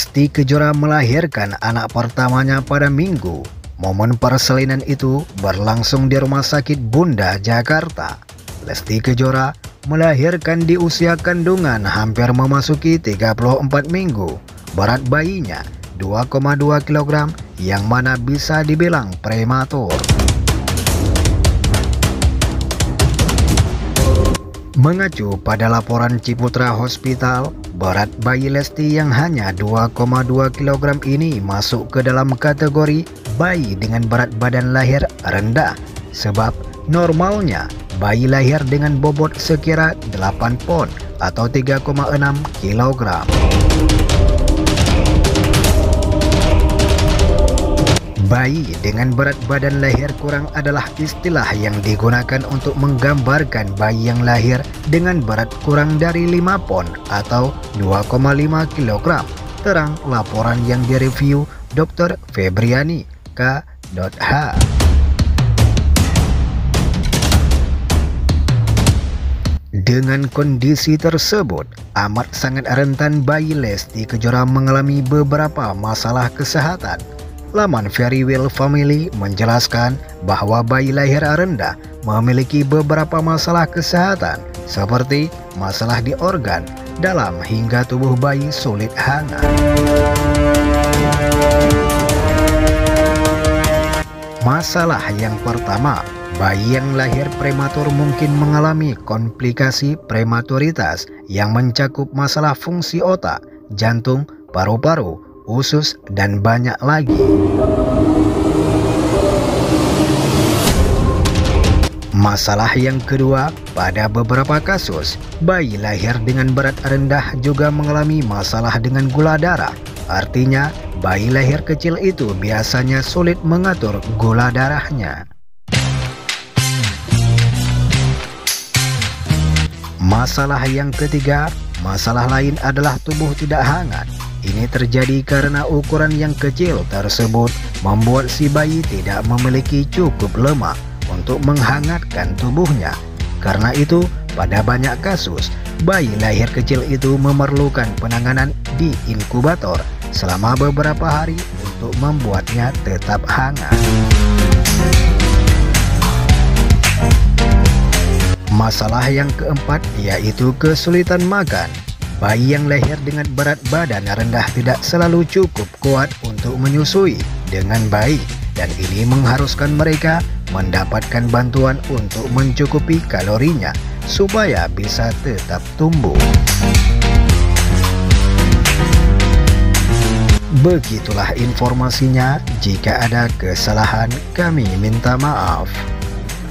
Lesti Kejora melahirkan anak pertamanya pada Minggu. Momen persalinan itu berlangsung di Rumah Sakit Bunda, Jakarta. Lesti Kejora melahirkan di usia kandungan hampir memasuki 34 minggu. Berat bayinya 2,2 kg yang mana bisa dibilang prematur. Mengacu pada laporan Ciputra Hospital, berat bayi Lesti yang hanya 2,2 kg ini masuk ke dalam kategori bayi dengan berat badan lahir rendah sebab normalnya bayi lahir dengan bobot sekira 8 pon atau 3,6 kg. Bayi dengan berat badan lahir kurang adalah istilah yang digunakan untuk menggambarkan bayi yang lahir dengan berat kurang dari 5 pon atau 2,5 kg. Terang laporan yang direview Dr. Febriani K.H. Dengan kondisi tersebut, amat sangat rentan bayi Lesti Kejora mengalami beberapa masalah kesehatan Laman Very Well Family menjelaskan bahwa bayi lahir rendah memiliki beberapa masalah kesehatan seperti masalah di organ, dalam hingga tubuh bayi sulit hangat. Masalah yang pertama, bayi yang lahir prematur mungkin mengalami komplikasi prematuritas yang mencakup masalah fungsi otak, jantung, paru-paru, usus, dan banyak lagi. Masalah yang kedua, pada beberapa kasus, bayi lahir dengan berat rendah juga mengalami masalah dengan gula darah. Artinya, bayi lahir kecil itu biasanya sulit mengatur gula darahnya. Masalah yang ketiga, masalah lain adalah tubuh tidak hangat. Ini terjadi karena ukuran yang kecil tersebut membuat si bayi tidak memiliki cukup lemak untuk menghangatkan tubuhnya. Karena itu, pada banyak kasus, bayi lahir kecil itu memerlukan penanganan di inkubator selama beberapa hari untuk membuatnya tetap hangat. Masalah yang keempat yaitu kesulitan makan. Bayi yang lahir dengan berat badan rendah tidak selalu cukup kuat untuk menyusui dengan baik dan ini mengharuskan mereka mendapatkan bantuan untuk mencukupi kalorinya supaya bisa tetap tumbuh. Begitulah informasinya, jika ada kesalahan kami minta maaf.